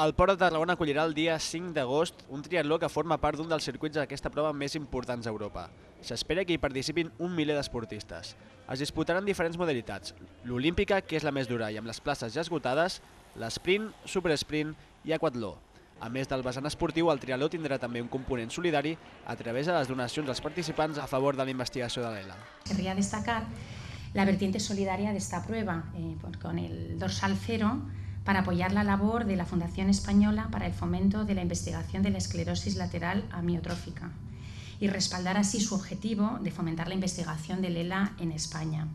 El Port de Tarragona acollirà el dia 5 d'agost un triatló que forma part d'un dels circuits d'aquesta prova més importants a Europa. S'espera que hi participin un miler d'esportistes. Es disputaran diferents modalitats. L'olímpica, que és la més dura i amb les places ja esgotades, l'esprint, supersprint i aquatló. A més del vessant esportiu, el triatló tindrà també un component solidari a través de les donacions als participants a favor de la investigació de l'ELA. Querría destacar la vertiente solidaria de esta prueba, eh, con el dorsal cero, para apoyar la labor de la Fundación Española para el fomento de la investigación de la esclerosis lateral amiotrófica y respaldar así su objetivo de fomentar la investigación del ELA en España.